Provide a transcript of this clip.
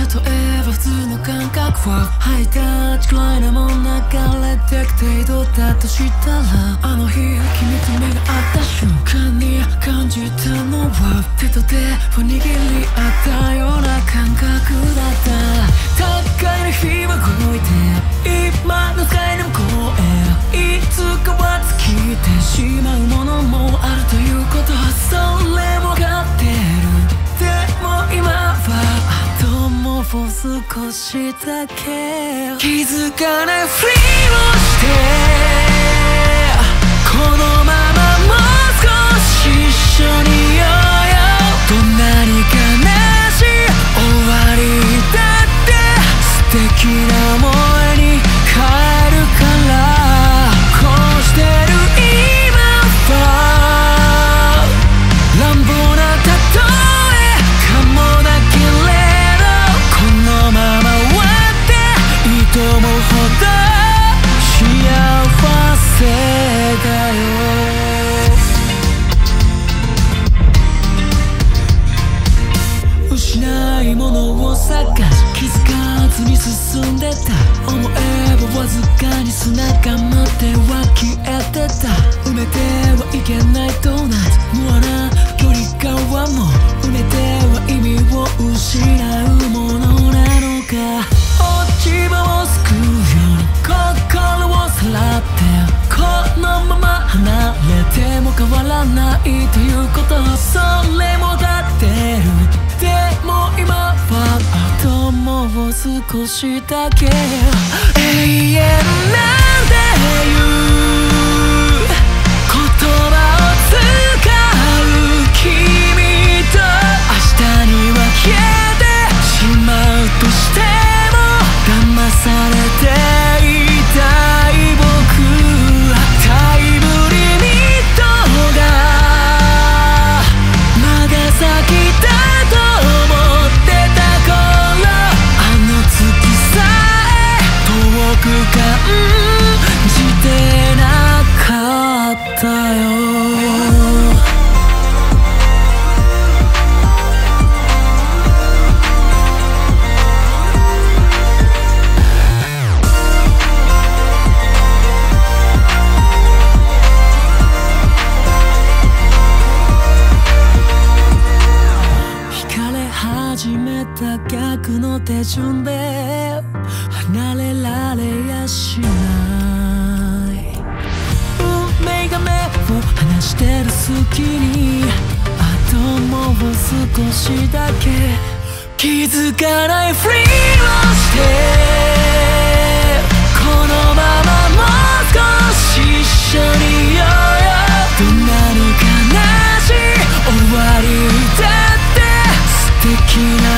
例えば普通の感覚はハイタッチくらいなもん流れてく程度だとしたらあの日君と目が合った瞬間に感じたのは手と手を握り合ったような感覚だった高いの日は動いて今の界の向こうへいつかは尽きてしまうものもあるということそれも分かってるでも今はあともう少しだけ気づかないふりをしてに進んでた。思えばわずかに砂がまっては消えてた。埋めてはいけないドーナツ。無アな距離感はもう。埋めては意味を失うものなのか。落ち葉をすくうように心をさらって。このまま離れても変わらないということ。それもだもう少しだけ。永遠なんて言う始めた逆の手順でしない。運命が目を離してる隙にあともう少しだけ気づかないふりをしてこのままもう少し一緒にいようよ。どんなに悲しい終わりだって素敵な